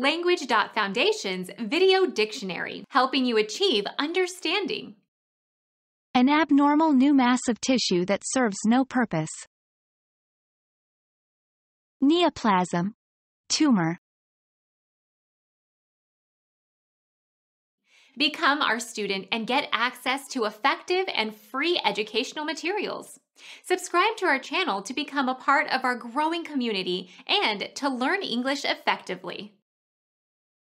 Language.Foundation's Video Dictionary, helping you achieve understanding. An abnormal new mass of tissue that serves no purpose. Neoplasm. Tumor. Become our student and get access to effective and free educational materials. Subscribe to our channel to become a part of our growing community and to learn English effectively.